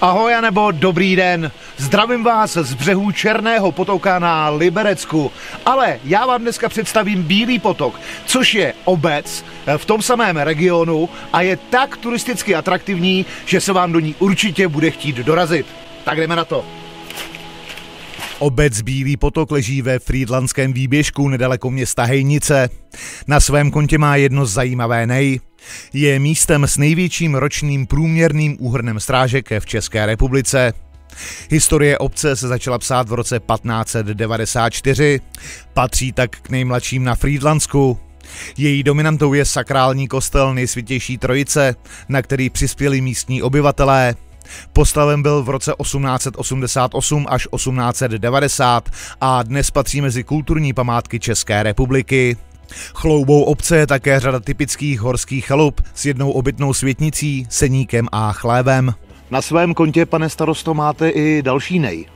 Ahoj a nebo dobrý den. Zdravím vás z břehů Černého potoka na Liberecku. Ale já vám dneska představím Bílý potok, což je obec v tom samém regionu a je tak turisticky atraktivní, že se vám do ní určitě bude chtít dorazit. Tak jdeme na to. Obec Bílý potok leží ve Frýdlandském výběžku nedaleko města Hejnice. Na svém kontě má jedno zajímavé nej. Je místem s největším ročním průměrným úhrnem strážek v České republice. Historie obce se začala psát v roce 1594. Patří tak k nejmladším na Frýdlansku. Její dominantou je sakrální kostel nejsvětější trojice, na který přispěli místní obyvatelé. Postaven byl v roce 1888 až 1890 a dnes patří mezi kulturní památky České republiky. Chloubou obce je také řada typických horských chalup s jednou obytnou světnicí, seníkem a chlévem. Na svém kontě, pane starosto, máte i další nej.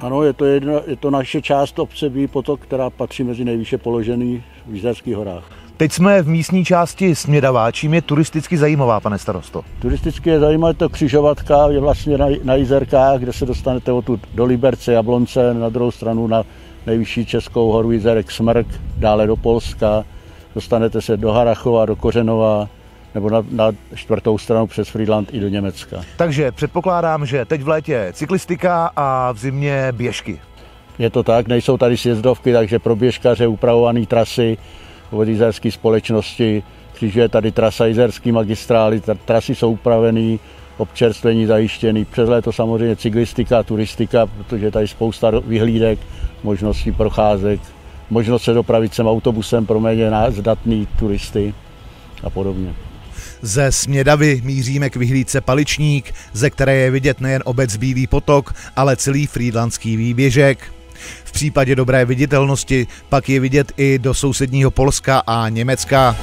Ano, je to, jedna, je to naše část obce Bílý potok, která patří mezi nejvýše položený v Jizerských horách. Teď jsme v místní části Smědavá. Čím je turisticky zajímavá, pane starosto? Turisticky je zajímavé to křižovatka, je vlastně na, na Jizerkách, kde se dostanete odtud do Liberce, Jablonce, na druhou stranu na nejvyšší českou horu Jizerek Smrk, dále do Polska, dostanete se do Harachova, do Kořenova, nebo na, na čtvrtou stranu přes Friedland i do Německa. Takže předpokládám, že teď v létě cyklistika a v zimě běžky. Je to tak, nejsou tady sjezdovky, takže pro běžkaře upravované trasy od jizerské společnosti, křižuje tady trasa jizerský magistrály, trasy jsou upravené, občerstvení zajištěný. Přes léto samozřejmě cyklistika, turistika, protože je tady spousta vyhlídek, možností procházek, možnost se dopravit sem autobusem pro méně zdatný turisty a podobně. Ze Smědavy míříme k vyhlídce Paličník, ze které je vidět nejen obec Bílý potok, ale celý frýdlandský výběžek. V případě dobré viditelnosti pak je vidět i do sousedního Polska a Německa.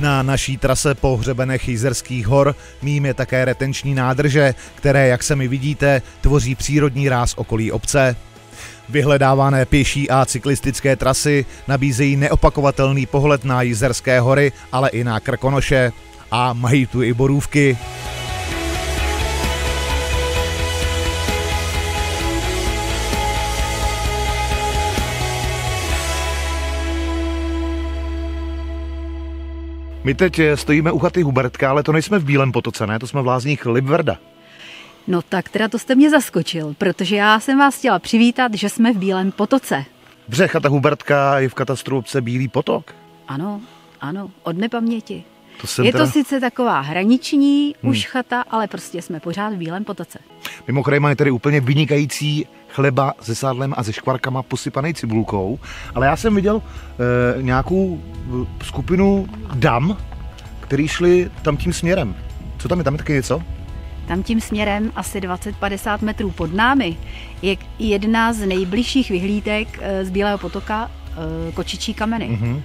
Na naší trase po hřebenech Jizerských hor míme také retenční nádrže, které, jak sami vidíte, tvoří přírodní ráz okolí obce. Vyhledávané pěší a cyklistické trasy nabízejí neopakovatelný pohled na Jizerské hory, ale i na Krkonoše. A mají tu i borůvky. My teď eh, stojíme u chaty Hubertka, ale to nejsme v Bílém potoce, ne? To jsme v Lázních Libverda. No tak teda to jste mě zaskočil, protože já jsem vás chtěla přivítat, že jsme v Bílém potoce. Břeh chata Hubertka je v katastru obce Bílý potok. Ano, ano, od nepaměti. To je teda... to sice taková hraniční hmm. už chata, ale prostě jsme pořád v Bílém potoce. Mimochodem je tady úplně vynikající chleba se sádlem a se škvarkama posypaný cibulkou, ale já jsem viděl e, nějakou eh, skupinu dam, který šli tam tím směrem. Co tam je? Tam je taky něco? Tam tím směrem asi 20-50 metrů pod námi je jedna z nejbližších vyhlídek eh, z Bílého potoka Kočičí kameny. Mm-hmm.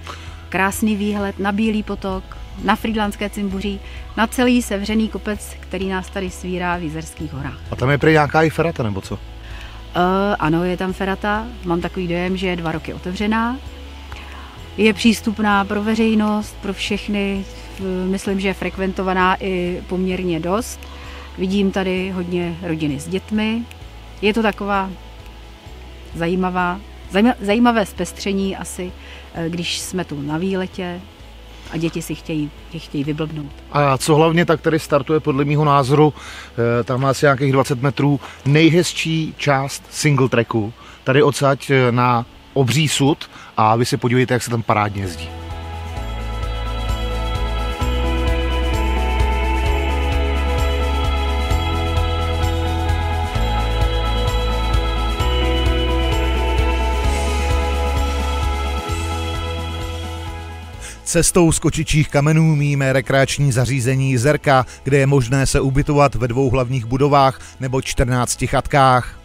Krásný výhled na Bílý potok, na Frýdlandské cimbuří, na celý sevřený kopec, který nás tady svírá v Jizerských horách. A tam je prý nějaká i ferata, nebo co? Uh, ano, je tam ferata. Mám takový dojem, že je dva roky otevřená. Je přístupná pro veřejnost, pro všechny. Myslím, že je frekventovaná i poměrně dost. Vidím tady hodně rodiny s dětmi. Je to taková zajímavá, zajímavé zpestření asi, eh, když jsme tu na výletě, a děti si chtějí, chtějí vyblbnout. A co hlavně tak tady startuje podle mého názoru, eh, tam má asi nějakých 20 metrů, nejhezčí část single tracku, tady odsaď eh, na obří sud a vy si podívejte, jak se tam parádně jezdí. Cestou z kočičích kamenů míme rekreační zařízení Zerka, kde je možné se ubytovat ve dvou hlavních budovách nebo 14 chatkách.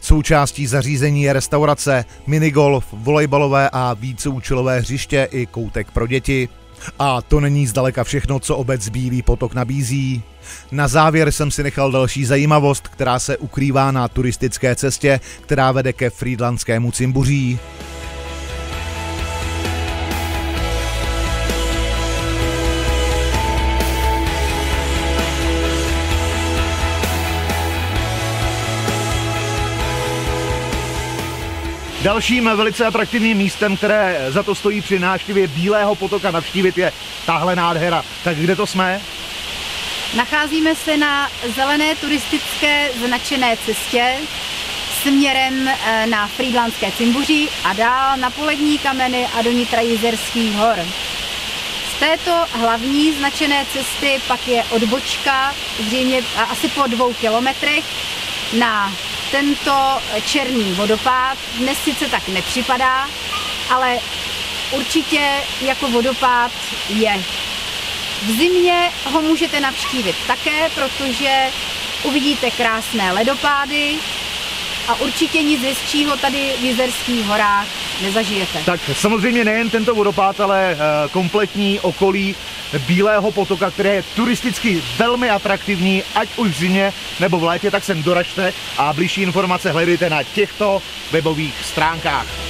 Součástí zařízení je restaurace, minigolf, volejbalové a víceúčelové hřiště i koutek pro děti. A to není zdaleka všechno, co obec Bílý potok nabízí. Na závěr jsem si nechal další zajímavost, která se ukrývá na turistické cestě, která vede ke Frýdlandskému cimbuří. Dalším velice atraktivním místem, které za to stojí při návštěvě Bílého potoka navštívit, je tahle nádhera. Tak kde to jsme? Nacházíme se na zelené turistické značené cestě směrem eh, na Frýdlandské cimbuří a dál na polední kameny a do nitra Jizerských hor. Z této hlavní značené cesty pak je odbočka zřejmě asi po dvou kilometrech na tento černý vodopád. Dnes sice tak nepřipadá, ale určitě jako vodopád je. V zimě ho můžete navštívit také, protože uvidíte krásné ledopády a určitě nic hezčího tady v Jizerských horách nezažijete. Tak samozřejmě nejen tento vodopád, ale eh, kompletní okolí Bílého potoka, které je turisticky velmi atraktivní, ať už v zimě nebo v létě, tak sem doražte a blížší informace hledejte na těchto webových stránkách.